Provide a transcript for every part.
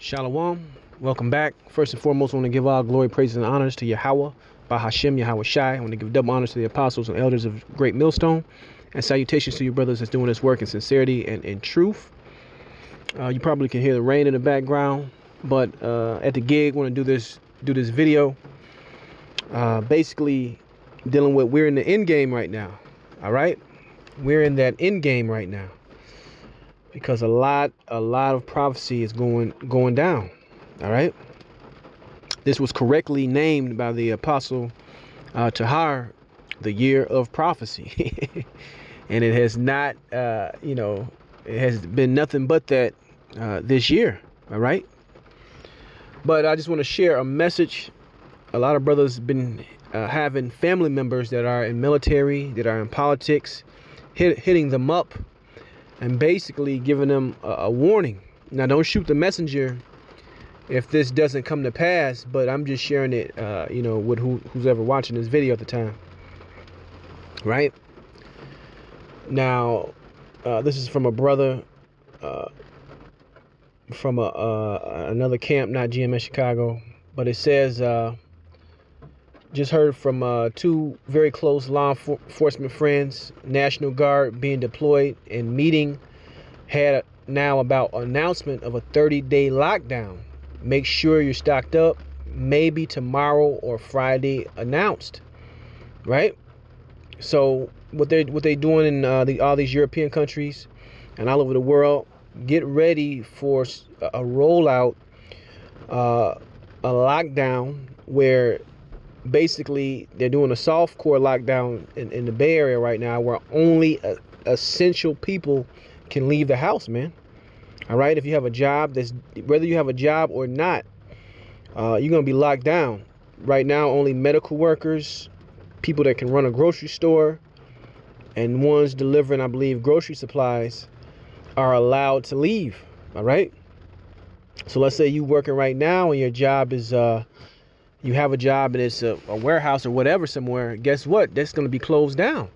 Shalom. Welcome back. First and foremost, I want to give all glory, praises, and honors to Yahweh, by Hashem, Yahweh Shai. I want to give double honors to the apostles and elders of Great Millstone. And salutations to you brothers that's doing this work in sincerity and in truth. Uh, you probably can hear the rain in the background, but uh, at the gig, want to do this do this video. Uh, basically, dealing with we're in the end game right now. All right, we're in that end game right now because a lot a lot of prophecy is going going down all right? This was correctly named by the apostle uh, tahar the year of prophecy. And it has not uh, you know it has been nothing but that uh, this year all right? But i just want to share a message a lot of brothers been uh, having family members that are in military that are in politics hit, hitting them up and basically giving them a, a warning. Now, don't shoot the messenger if this doesn't come to pass, but I'm just sharing it, uh, you know, with who, who's ever watching this video at the time. Right? Now, uh, this is from a brother uh, from a uh, another camp, not GMS Chicago, but it says uh, just heard from uh, two very close law enforcement friends, National Guard being deployed and meeting had now about announcement of a 30-day lockdown. Make sure you're stocked up. Maybe tomorrow or Friday announced, right? So what they what they doing in uh, the, all these European countries and all over the world, get ready for a rollout, uh, a lockdown where basically they're doing a soft core lockdown in, in the Bay Area right now where only uh, essential people can leave the house, man. All right, if you have a job that's whether you have a job or not, uh, you're gonna be locked down. Right now, only medical workers, people that can run a grocery store, and ones delivering, I believe, grocery supplies are allowed to leave. All right. So let's say you're working right now and your job is uh, you have a job and it's a, a warehouse or whatever somewhere, guess what? That's going to be closed down.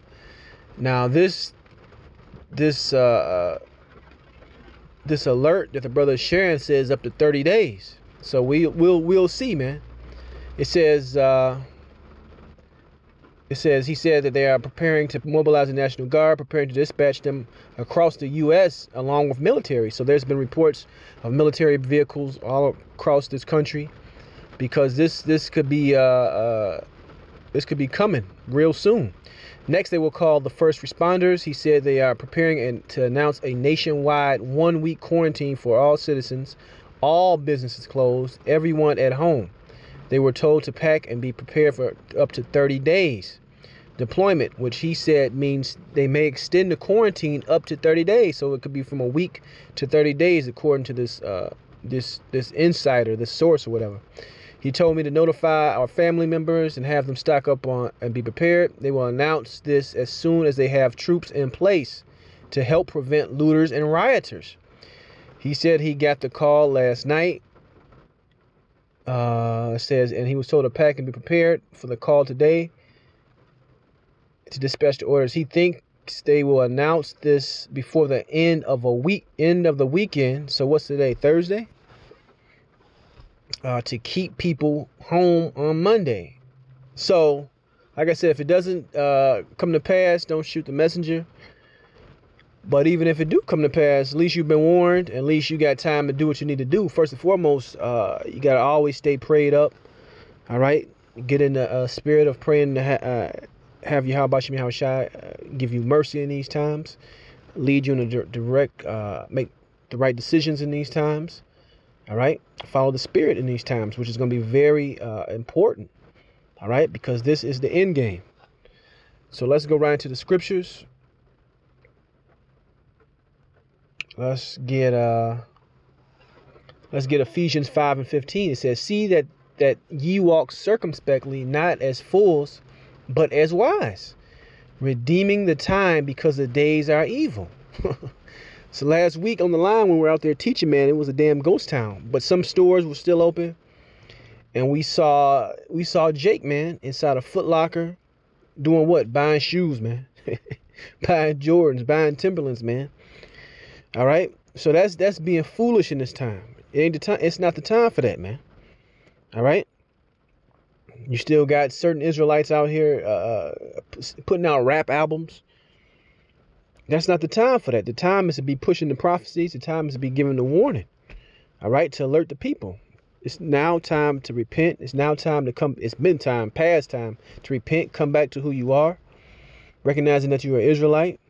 Now this this uh, uh, this alert that the brother Sharon says up to 30 days. So we will we'll see, man. It says uh, it says he said that they are preparing to mobilize the National Guard, preparing to dispatch them across the U.S. along with military. So there's been reports of military vehicles all across this country because this this could be uh, uh, this could be coming real soon. Next, they will call the first responders. He said they are preparing and to announce a nationwide one-week quarantine for all citizens, all businesses closed, everyone at home. They were told to pack and be prepared for up to 30 days. Deployment, which he said means they may extend the quarantine up to 30 days, so it could be from a week to 30 days, according to this uh, this this insider, this source or whatever. He told me to notify our family members and have them stock up on and be prepared. They will announce this as soon as they have troops in place to help prevent looters and rioters. He said he got the call last night. Uh, says, and he was told to pack and be prepared for the call today to dispatch the orders. He thinks they will announce this before the end of a week, end of the weekend. So what's today? Thursday uh, to keep people home on Monday. So, like I said, if it doesn't uh, come to pass, don't shoot the messenger. But even if it do come to pass, at least you've been warned. At least you got time to do what you need to do. First and foremost, uh, you got to always stay prayed up. All right? Get in the uh, spirit of praying to ha- uh, have you, how about you, how shy, give you mercy in these times, lead you in a direct, uh, make the right decisions in these times. All right. Follow the spirit in these times, which is going to be very uh, important. All right. Because this is the end game. So let's go right into the scriptures. Let's get uh let's get Ephesians 5 and 15. It says, See that that ye walk circumspectly, not as fools, but as wise, redeeming the time because the days are evil. So last week on the line when we were out there teaching, man, it was a damn ghost town. But some stores were still open. And we saw we saw Jake, man, inside a Foot Locker doing what? Buying shoes, man. buying Jordans, buying Timberlands, man. All right? So that's that's being foolish in this time. It ain't the time. It's not the time for that, man. All right. You still got certain Israelites out here uh, putting out rap albums. That's not the time for that. The time is to be pushing the prophecies. The time is to be giving the warning. All right, to alert the people. It's now time to repent. It's now time to come. It's been time, past time to repent, come back to who you are, recognizing that you're an Israelite,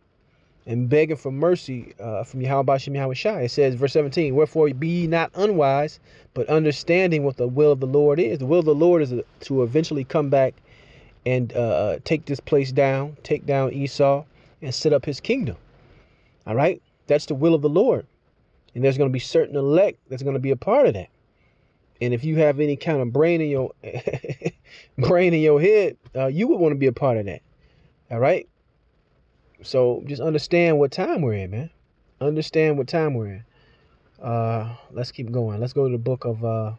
and begging for mercy uh, from Yahweh Shem Shai. It says, verse 17, Wherefore be not unwise, but understanding what the will of the Lord is. The will of the Lord is to eventually come back and uh, uh, take this place down, take down Esau, and set up his kingdom. All right? That's the will of the Lord. And there's going to be certain elect that's going to be a part of that. And if you have any kind of brain in your brain in your head, uh, you would want to be a part of that. All right? So just understand what time we're in, man. Understand what time we're in. Uh, let's keep going. Let's go to the book of uh,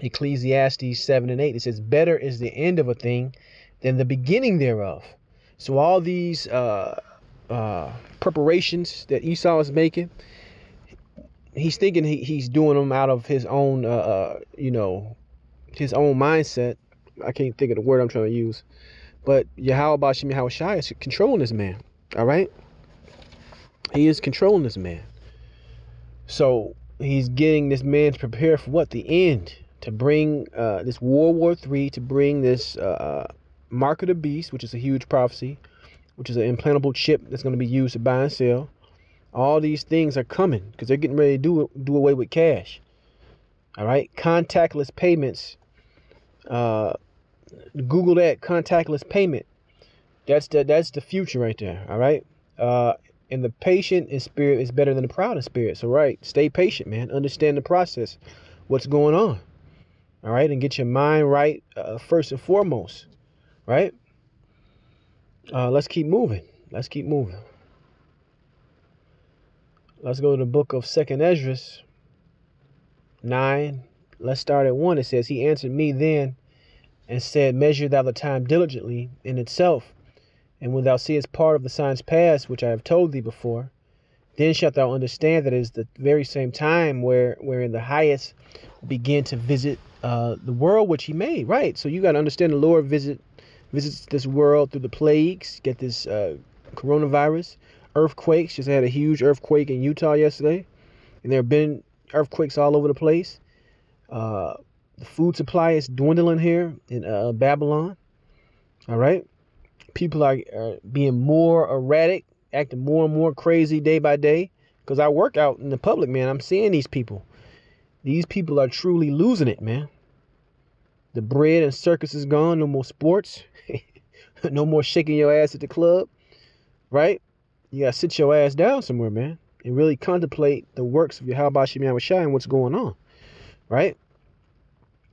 Ecclesiastes 7 and 8. It says, Better is the end of a thing than the beginning thereof. So all these uh, uh, preparations that Esau is making, he's thinking he, he's doing them out of his own, uh, uh, you know, his own mindset. I can't think of the word I'm trying to use. But Yahweh Bashim Yahweh is controlling this man. All right? He is controlling this man. So he's getting this man to prepare for what? The end. To bring uh, this World War Three to bring this uh, uh, mark of the beast, which is a huge prophecy, which is an implantable chip that's going to be used to buy and sell. All these things are coming because they're getting ready to do do away with cash. All right, contactless payments uh, Google that contactless payment. That's the that's the future right there. All right. Uh, and the patient in spirit is better than the proud in spirit. So right, stay patient, man. Understand the process, what's going on. All right, and get your mind right uh, first and foremost. Right. Uh, let's keep moving. Let's keep moving. Let's go to the book of Second Esdras. Nine. Let's start at one. It says, He answered me then and said, Measure thou the time diligently in itself, and when thou seest part of the signs past, which I have told thee before, then shalt thou understand that it is the very same time where wherein the highest begin to visit uh, the world which he made. Right. So you got to understand the Lord visit visits this world through the plagues, get this uh, coronavirus, earthquakes. Just had a huge earthquake in Utah yesterday, and there have been earthquakes all over the place. Uh, the food supply is dwindling here in uh, Babylon. All right. People are, are being more erratic, acting more and more crazy day by day. Because I work out in the public, man. I'm seeing these people. These people are truly losing it, man. The bread and circus is gone. No more sports. no more shaking your ass at the club. Right? You got to sit your ass down somewhere, man. And really contemplate the works of your How about Shemiah Shai and what's going on. Right?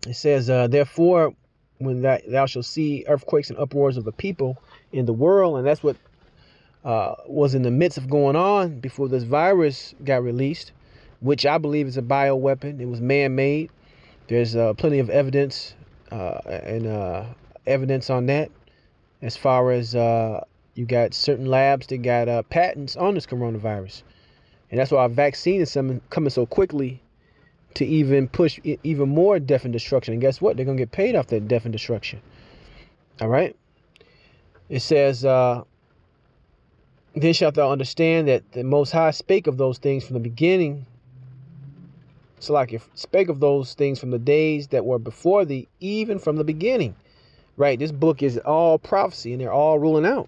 It says, uh, Therefore, when that, thou shalt see earthquakes and uproars of the people in the world, and that's what uh, was in the midst of going on before this virus got released, which I believe is a bioweapon. It was man-made. There's uh, plenty of evidence uh, and uh, evidence on that. As far as uh, you got certain labs that got uh, patents on this coronavirus, and that's why our vaccine is coming so quickly to even push even more death and destruction. And guess what? They're going to get paid off that death and destruction. All right? It says, uh, Then shalt thou understand that the Most High spake of those things from the beginning. So, like, if spake of those things from the days that were before thee, even from the beginning. Right? This book is all prophecy and they're all ruling out.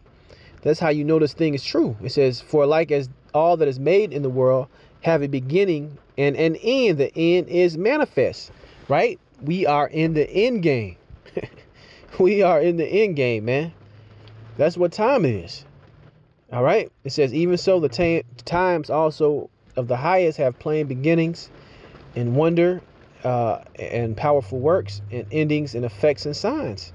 That's how you know this thing is true. It says, For like as all that is made in the world have a beginning and an end. The end is manifest, right? We are in the end game. we are in the end game, man. That's what time is. All right? It says, even so, the times also of the highest have plain beginnings and wonder uh, and powerful works and endings and effects and signs.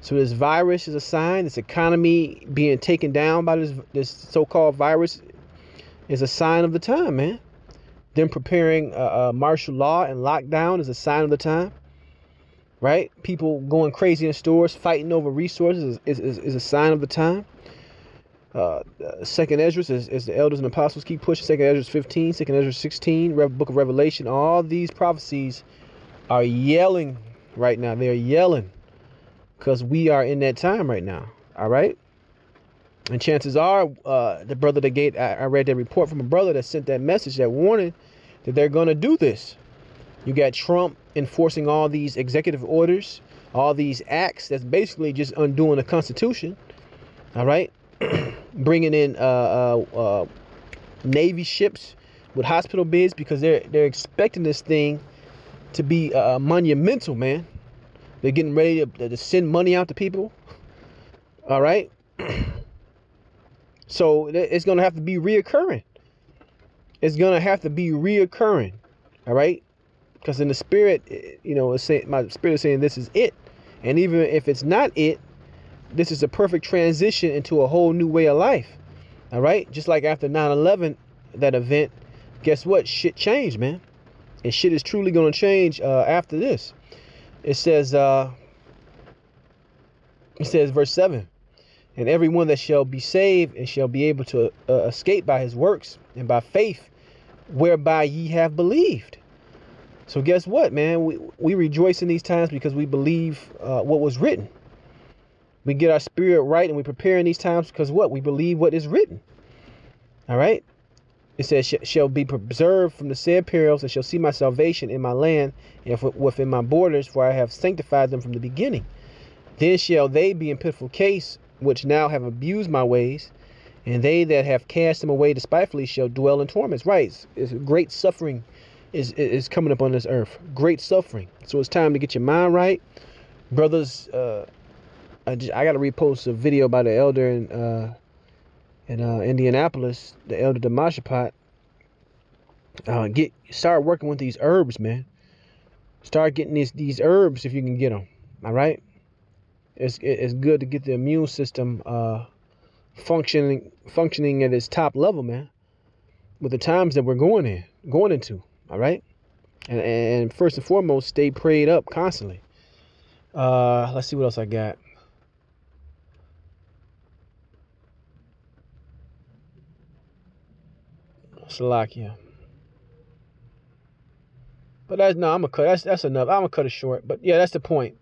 So this virus is a sign. This economy being taken down by this this so-called virus is a sign of the time, man. Them preparing a, a martial law and lockdown is a sign of the time, right? People going crazy in stores, fighting over resources is, is, is a sign of the time. Uh, Second Ezra as, as the elders and apostles keep pushing. Second Ezra 15, Second Ezra 16, Re- Book of Revelation. All these prophecies are yelling right now. They're yelling because we are in that time right now. All right. And chances are, uh, the brother that gave, I, I read that report from a brother that sent that message, that warning that they're going to do this. You got Trump enforcing all these executive orders, all these acts that's basically just undoing the Constitution. All right. Bringing in uh, uh, uh, Navy ships with hospital beds because they're they're expecting this thing to be uh, monumental, man. They're getting ready to, to send money out to people. All right. so it's going to have to be reoccurring. It's going to have to be reoccurring. All right. Because in the spirit, eh, you know, it's saying, my spirit is saying this is it. And even if it's not it, this is a perfect transition into a whole new way of life. All right. Just like after 9 11, that event, guess what? Shit changed, man. And shit is truly going to change uh, after this. It says, uh, it says, verse 7 And everyone that shall be saved and shall be able to uh, escape by his works and by faith whereby ye have believed. So guess what, man? We, we rejoice in these times because we believe uh, what was written. We get our spirit right and we prepare in these times because what? We believe what is written. All right? It says, shall be preserved from the said perils and shall see my salvation in my land and within my borders, for I have sanctified them from the beginning. Then shall they be in pitiful case, which now have abused my ways, and they that have cast them away despitefully shall dwell in torments. Right, it's, it's great suffering is is coming up on this earth. Great suffering. So it's time to get your mind right, brothers. Uh, I, just, I got to repost a video by the elder in uh, in uh, Indianapolis, the elder Demashapot. Uh, get start working with these herbs, man. Start getting these these herbs if you can get them. All right. It's it's good to get the immune system uh, functioning functioning at its top level, man. With the times that we're going in, going into. All right. And and first and foremost, stay prayed up constantly. Uh, let's see what else I got. Slovakia. But that's no, I'm gonna cut. That's that's enough. I'm gonna cut it short. But yeah, that's the point.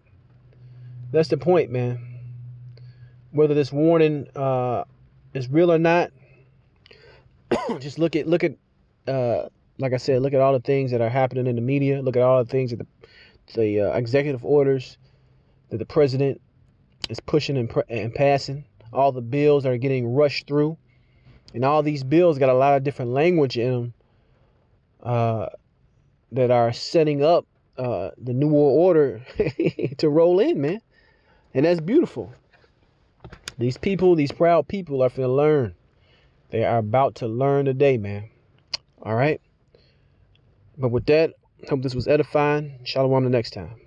That's the point, man. Whether this warning uh, is real or not, just look at look at uh, like I said, look at all the things that are happening in the media. Look at all the things that the the uh, executive orders that the president is pushing and, and passing. All the bills that are getting rushed through. And all these bills got a lot of different language in them uh, that are setting up uh, the New World Order to roll in, man. And that's beautiful. These people, these proud people are going to learn. They are about to learn today, man. All right. But with that, hope this was edifying. Shalom the next time.